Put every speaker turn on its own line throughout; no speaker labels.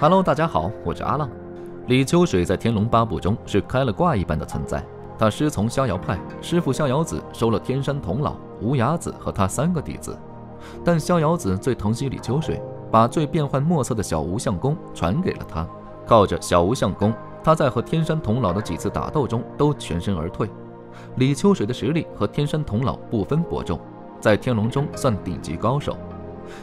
Hello，大家好，我是阿浪。李秋水在《天龙八部》中是开了挂一般的存在。他师从逍遥派，师傅逍遥子收了天山童姥、无崖子和他三个弟子，但逍遥子最疼惜李秋水，把最变幻莫测的小无相功传给了他。靠着小无相功，他在和天山童姥的几次打斗中都全身而退。李秋水的实力和天山童姥不分伯仲，在天龙中算顶级高手。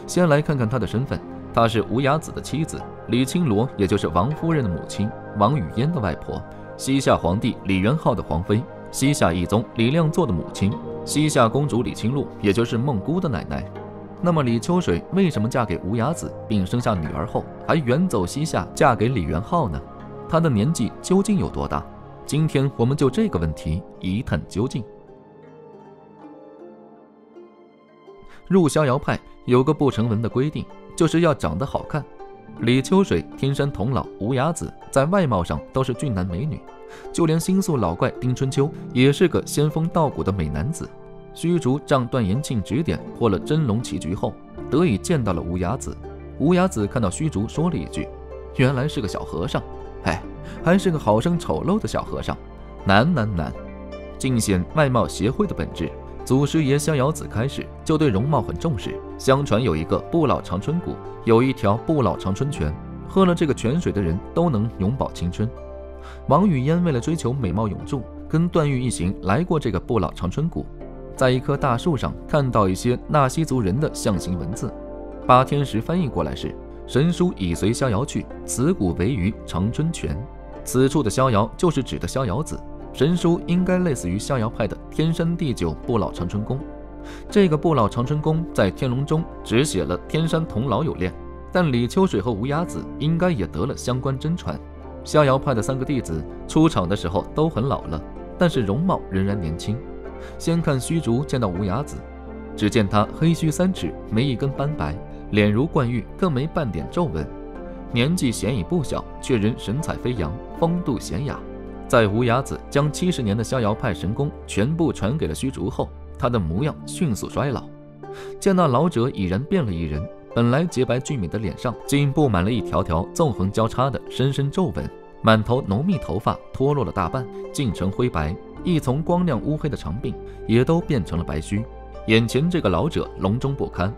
先来看看他的身份。她是无崖子的妻子，李青罗，也就是王夫人的母亲，王语嫣的外婆，西夏皇帝李元昊的皇妃，西夏一宗李亮座的母亲，西夏公主李清露，也就是孟姑的奶奶。那么李秋水为什么嫁给无崖子，并生下女儿后，还远走西夏嫁给李元昊呢？她的年纪究竟有多大？今天我们就这个问题一探究竟。入逍遥派有个不成文的规定。就是要长得好看。李秋水、天山童姥、无崖子在外貌上都是俊男美女，就连星宿老怪丁春秋也是个仙风道骨的美男子。虚竹仗段延庆指点破了真龙棋局后，得以见到了无崖子。无崖子看到虚竹，说了一句：“原来是个小和尚，哎，还是个好生丑陋的小和尚。”难难难，尽显外貌协会的本质。祖师爷逍遥子开始就对容貌很重视。相传有一个不老长春谷，有一条不老长春泉，喝了这个泉水的人都能永葆青春。王语嫣为了追求美貌永驻，跟段誉一行来过这个不老长春谷，在一棵大树上看到一些纳西族人的象形文字。八天石翻译过来是：“神书已随逍遥去，此谷为于长春泉。”此处的逍遥就是指的逍遥子。神书应该类似于逍遥派的天山地久不老长春宫。这个不老长春宫在天龙中只写了天山童姥有练，但李秋水和无崖子应该也得了相关真传。逍遥派的三个弟子出场的时候都很老了，但是容貌仍然年轻。先看虚竹见到无崖子，只见他黑须三尺，没一根斑白，脸如冠玉，更没半点皱纹。年纪显已不小，却仍神采飞扬，风度娴雅。在无崖子将七十年的逍遥派神功全部传给了虚竹后，他的模样迅速衰老。见那老者已然变了一人，本来洁白俊美的脸上竟布满了一条条纵横交叉的深深皱纹，满头浓密头发脱落了大半，尽成灰白，一丛光亮乌黑的长鬓也都变成了白须。眼前这个老者隆中不堪，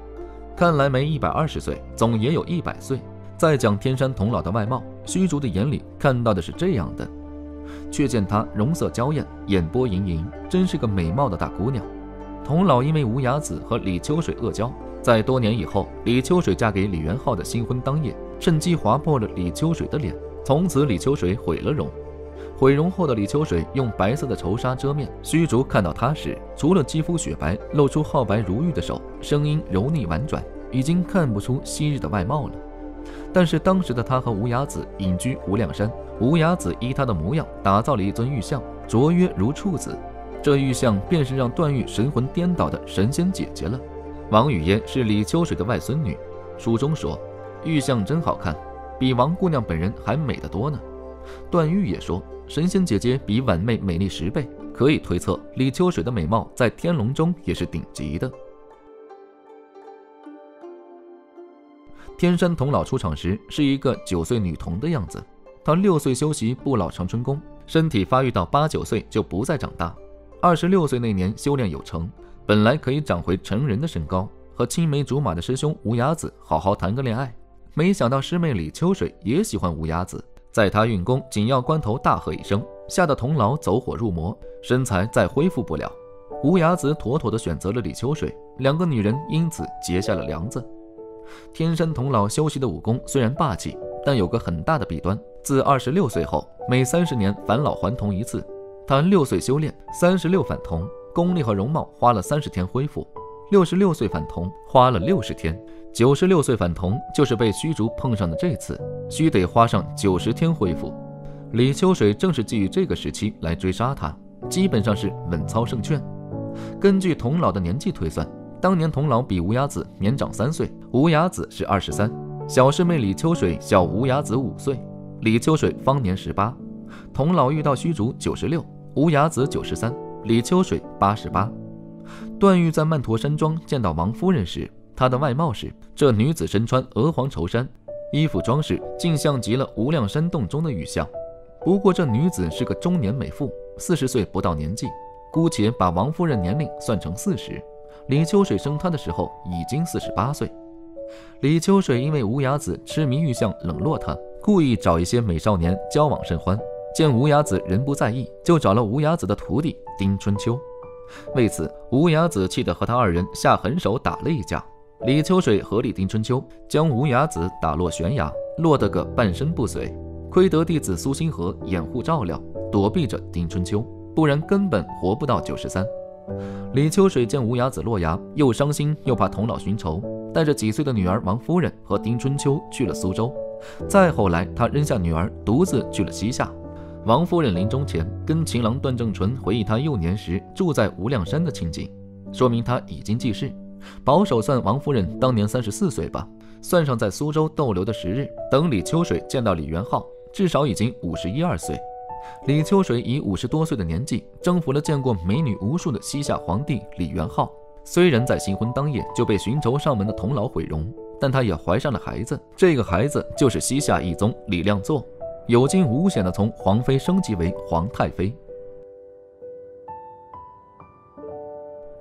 看来没一百二十岁，总也有一百岁。再讲天山童姥的外貌，虚竹的眼里看到的是这样的。却见她容色娇艳，眼波盈盈，真是个美貌的大姑娘。童老因为无崖子和李秋水恶交，在多年以后，李秋水嫁给李元昊的新婚当夜，趁机划破了李秋水的脸，从此李秋水毁了容。毁容后的李秋水用白色的绸纱遮面，虚竹看到她时，除了肌肤雪白，露出皓白如玉的手，声音柔腻婉转，已经看不出昔日的外貌了。但是当时的他和无崖子隐居无量山，无崖子依他的模样打造了一尊玉像，卓约如处子。这玉像便是让段誉神魂颠倒的神仙姐姐了。王语嫣是李秋水的外孙女。书中说，玉像真好看，比王姑娘本人还美得多呢。段誉也说，神仙姐姐比婉妹美丽十倍，可以推测李秋水的美貌在天龙中也是顶级的。天山童姥出场时是一个九岁女童的样子，她六岁修习不老长春功，身体发育到八九岁就不再长大。二十六岁那年修炼有成，本来可以长回成人的身高，和青梅竹马的师兄无崖子好好谈个恋爱。没想到师妹李秋水也喜欢无崖子，在她运功紧要关头大喝一声，吓得童姥走火入魔，身材再恢复不了。无崖子妥妥的选择了李秋水，两个女人因此结下了梁子。天山童姥修习的武功虽然霸气，但有个很大的弊端：自二十六岁后，每三十年返老还童一次。他六岁修炼，三十六返童，功力和容貌花了三十天恢复；六十六岁返童，花了六十天；九十六岁返童，就是被虚竹碰上的这次，须得花上九十天恢复。李秋水正是基于这个时期来追杀他，基本上是稳操胜券。根据童姥的年纪推算。当年童姥比无崖子年长三岁，无崖子是二十三，小师妹李秋水小无崖子五岁，李秋水方年十八。童老遇到虚竹九十六，无崖子九十三，李秋水八十八。段誉在曼陀山庄见到王夫人时，她的外貌是：这女子身穿鹅黄绸衫，衣服装饰竟像极了无量山洞中的玉像。不过这女子是个中年美妇，四十岁不到年纪，姑且把王夫人年龄算成四十。李秋水生她的时候已经四十八岁。李秋水因为无崖子痴迷玉像，冷落他，故意找一些美少年交往甚欢。见无崖子人不在意，就找了无崖子的徒弟丁春秋。为此，无崖子气得和他二人下狠手打了一架。李秋水合力丁春秋，将无崖子打落悬崖，落得个半身不遂。亏得弟子苏星河掩护照料，躲避着丁春秋，不然根本活不到九十三。李秋水见无崖子落崖，又伤心又怕童老寻仇，带着几岁的女儿王夫人和丁春秋去了苏州。再后来，他扔下女儿，独自去了西夏。王夫人临终前跟情郎段正淳回忆他幼年时住在无量山的情景，说明他已经记事。保守算王夫人当年三十四岁吧，算上在苏州逗留的时日，等李秋水见到李元昊，至少已经五十一二岁。李秋水以五十多岁的年纪征服了见过美女无数的西夏皇帝李元昊。虽然在新婚当夜就被寻仇上门的童老毁容，但她也怀上了孩子。这个孩子就是西夏一宗李亮祚。有惊无险的从皇妃升级为皇太妃。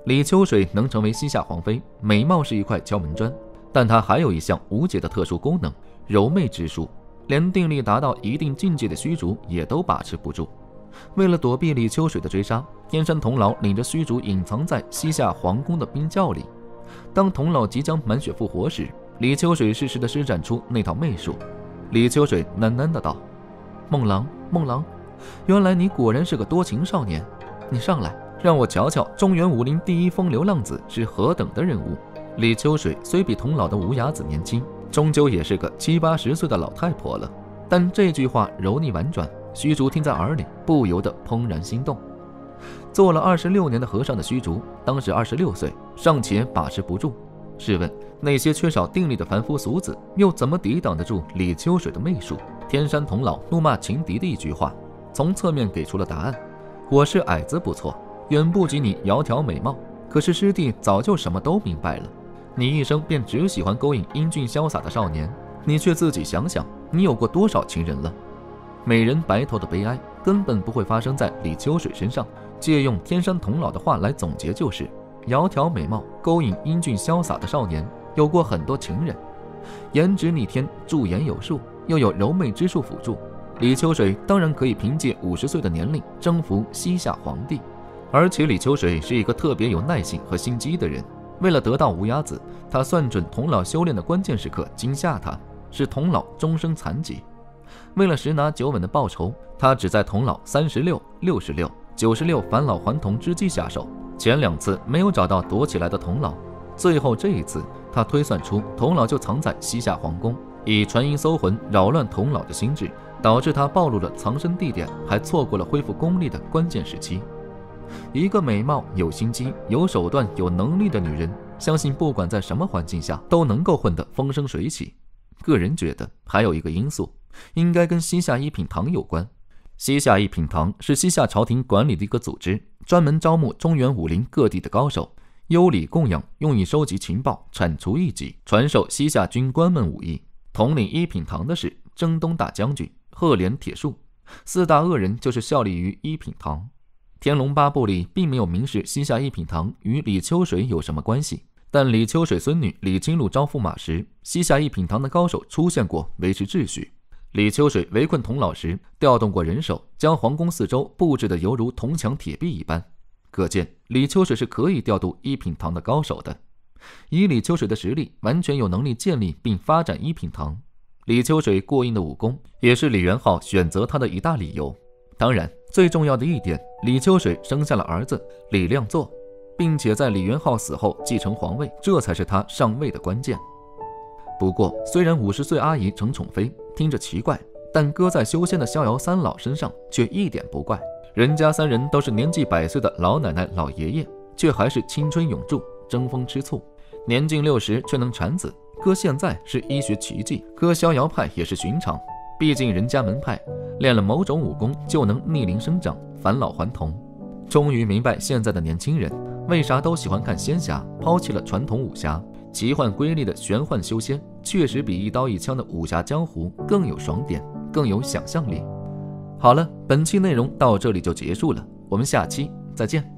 李秋水能成为西夏皇妃，美貌是一块敲门砖，但她还有一项无解的特殊功能——柔媚之术，连定力达到一定境界的虚竹也都把持不住。为了躲避李秋水的追杀，天山童姥领着虚竹隐藏在西夏皇宫的冰窖里。当童姥即将满血复活时，李秋水适时地施展出那套媚术。李秋水喃喃地道。孟郎，孟郎，原来你果然是个多情少年。你上来，让我瞧瞧中原武林第一风流浪子是何等的人物。李秋水虽比童姥的无崖子年轻，终究也是个七八十岁的老太婆了。但这句话柔腻婉转，虚竹听在耳里，不由得怦然心动。做了二十六年的和尚的虚竹，当时二十六岁，尚且把持不住。试问那些缺少定力的凡夫俗子，又怎么抵挡得住李秋水的媚术？天山童姥怒骂情敌的一句话，从侧面给出了答案：我是矮子不错，远不及你窈窕美貌。可是师弟早就什么都明白了，你一生便只喜欢勾引英俊潇洒的少年，你却自己想想，你有过多少情人了？美人白头的悲哀根本不会发生在李秋水身上。借用天山童姥的话来总结，就是窈窕美貌、勾引英俊潇洒的少年，有过很多情人，颜值逆天，驻颜有术。又有柔媚之术辅助，李秋水当然可以凭借五十岁的年龄征服西夏皇帝。而且李秋水是一个特别有耐性和心机的人，为了得到无崖子，他算准童姥修炼的关键时刻惊吓他，使童姥终生残疾。为了十拿九稳的报仇，他只在童老三十六、六十六、九十六返老还童之际下手。前两次没有找到躲起来的童老，最后这一次，他推算出童老就藏在西夏皇宫。以传音搜魂扰乱童老的心智，导致他暴露了藏身地点，还错过了恢复功力的关键时期。一个美貌、有心机、有手段、有能力的女人，相信不管在什么环境下都能够混得风生水起。个人觉得还有一个因素，应该跟西夏一品堂有关。西夏一品堂是西夏朝廷管理的一个组织，专门招募中原武林各地的高手，优礼供养，用以收集情报、铲除异己、传授西夏军官们武艺。统领一品堂的是征东大将军赫连铁树，四大恶人就是效力于一品堂。《天龙八部》里并没有明示西夏一品堂与李秋水有什么关系，但李秋水孙女李金露招驸马时，西夏一品堂的高手出现过维持秩序。李秋水围困童老时，调动过人手，将皇宫四周布置的犹如铜墙铁壁一般，可见李秋水是可以调度一品堂的高手的。以李秋水的实力，完全有能力建立并发展一品堂。李秋水过硬的武功，也是李元昊选择他的一大理由。当然，最重要的一点，李秋水生下了儿子李亮祚，并且在李元昊死后继承皇位，这才是他上位的关键。不过，虽然五十岁阿姨成宠妃听着奇怪，但搁在修仙的逍遥三老身上却一点不怪。人家三人都是年纪百岁的老奶奶、老爷爷，却还是青春永驻。争风吃醋，年近六十却能产子，搁现在是医学奇迹，搁逍遥派也是寻常。毕竟人家门派练了某种武功就能逆龄生长、返老还童。终于明白现在的年轻人为啥都喜欢看仙侠，抛弃了传统武侠，奇幻瑰丽的玄幻修仙确实比一刀一枪的武侠江湖更有爽点，更有想象力。好了，本期内容到这里就结束了，我们下期再见。